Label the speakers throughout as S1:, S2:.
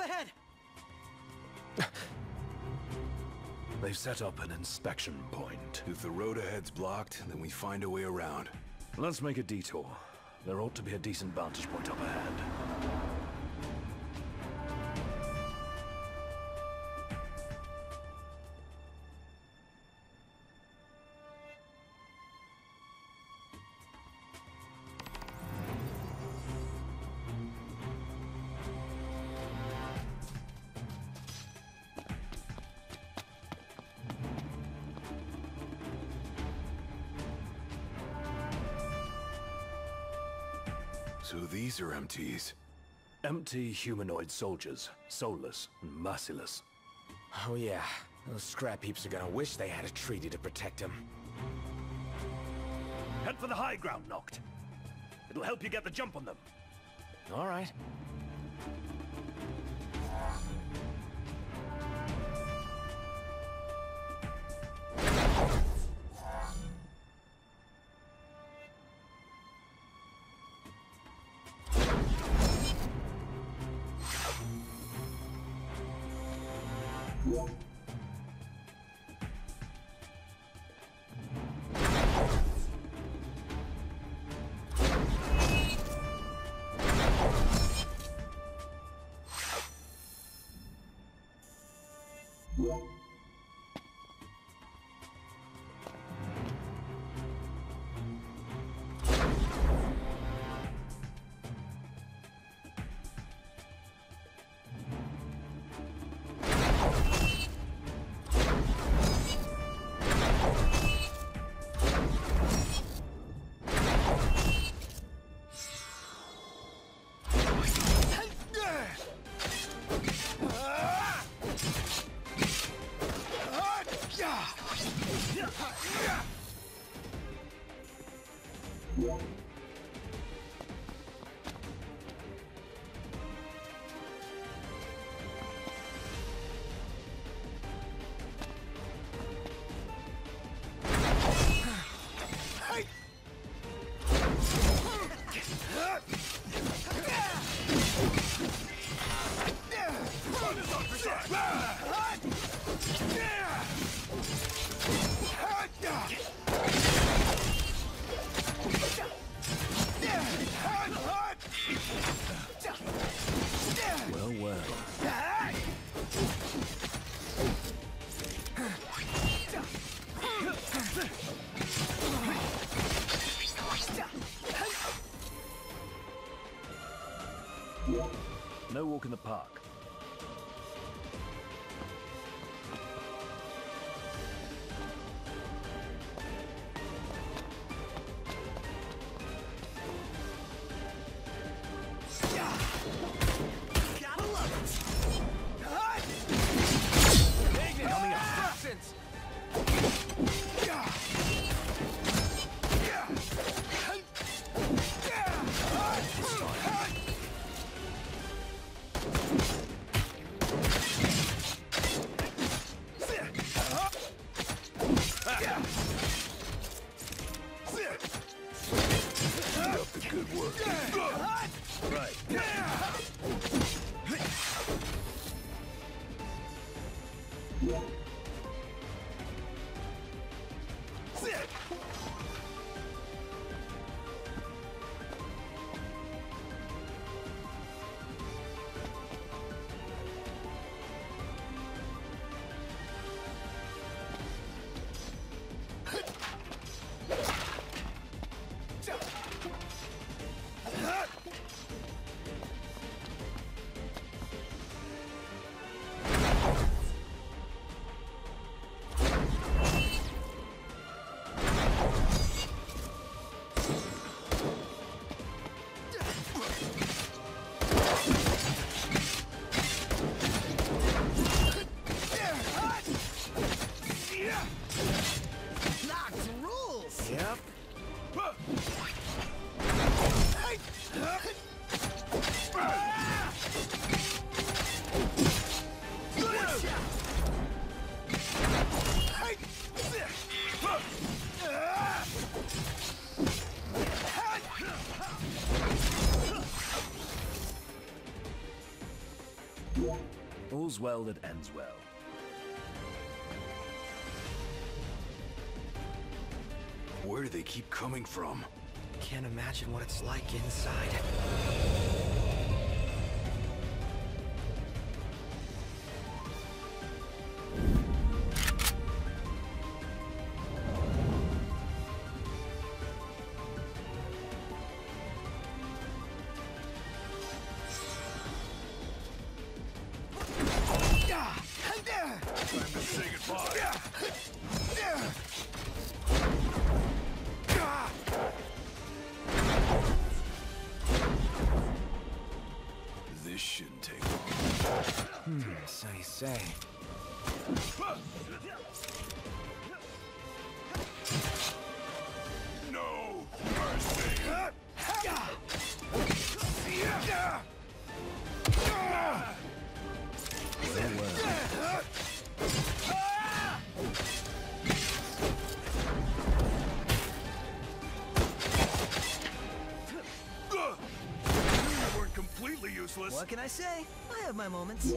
S1: ahead! They've set up an inspection point.
S2: If the road ahead's blocked, then we find a way around.
S1: Let's make a detour. There ought to be a decent vantage point up ahead.
S2: So these are empties.
S1: Empty humanoid soldiers, soulless and merciless.
S3: Oh yeah, those scrap heaps are gonna wish they had a treaty to protect them.
S1: Head for the high ground, Noct. It'll help you get the jump on them.
S3: All right. Well,
S4: Locked
S1: Well that ends well.
S2: Where do they keep coming from?
S4: Can't imagine what it's like inside.
S2: This shouldn't take long.
S3: So you say.
S4: What can I say? I have my moments.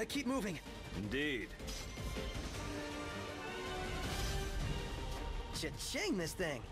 S4: Gotta keep moving.
S1: Indeed.
S4: Cha-ching this thing.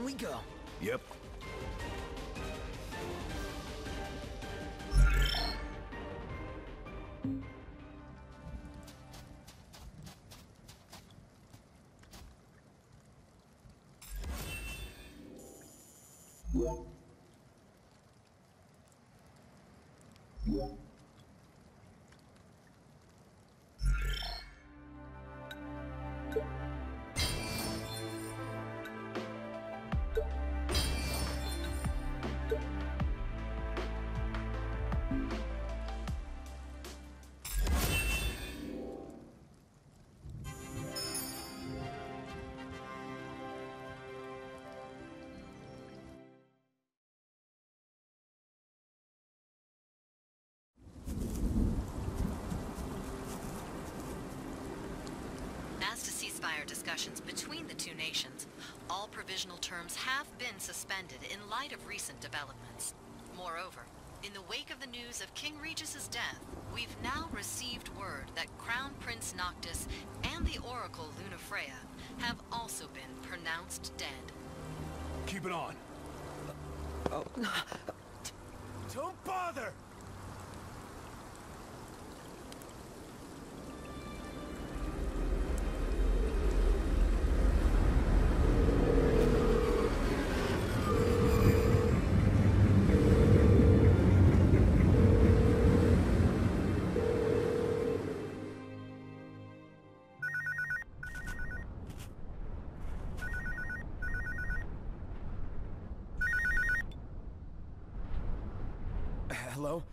S4: On we go.
S1: Yep.
S5: Ceasefire discussions between the two nations, all provisional terms have been suspended in light of recent developments. Moreover, in the wake of the news of King Regis's death, we've now received word that Crown Prince Noctis and the Oracle Lunafreya have also been pronounced dead.
S1: Keep it on. Oh.
S3: Don't bother! Hello?